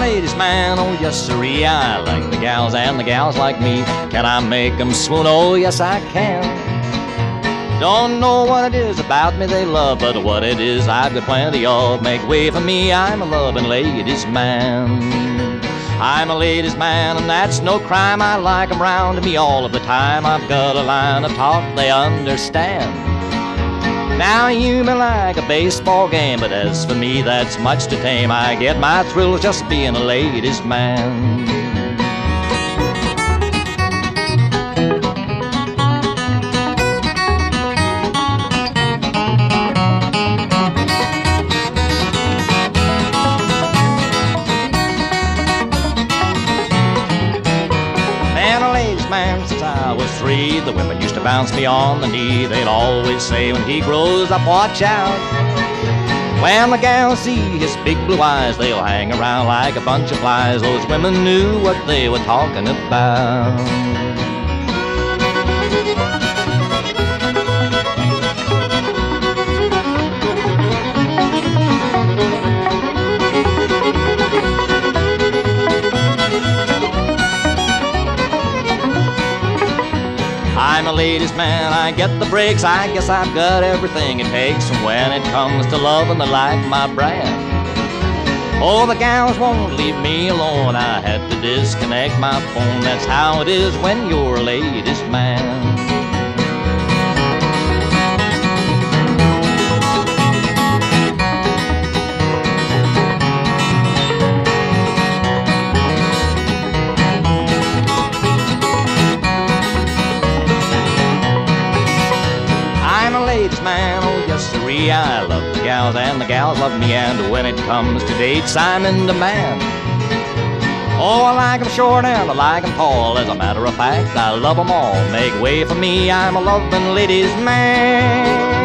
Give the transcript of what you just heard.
ladies' man, oh yes sirree. I like the gals and the gals like me. Can I make 'em swoon? Oh yes I can. Don't know what it is about me they love, but what it is I've got plenty of. Make way for me, I'm a loving ladies' man. I'm a ladies' man, and that's no crime. I like 'em round me all of the time. I've got a line of talk they understand. Now you may like a baseball game, but as for me, that's much too tame. I get my thrills just being a ladies'. Man, three. The women used to bounce me on the knee. They'd always say when he grows up, watch out. When the gals see his big blue eyes, they'll hang around like a bunch of flies. Those women knew what they were talking about. I'm a ladies' man, I get the breaks. I guess I've got everything it takes. When it comes to loving, they like my brand. Oh, the gals won't leave me alone. I had to disconnect my phone. That's how it is when you're a ladies' man. A ladies' man, oh yes sirree. I love the gals and the gals love me, and when it comes to dates, I'm in demand. Oh, I like 'em short and I like 'em tall. As a matter of fact, I love 'em all. Make way for me, I'm a loving ladies' man.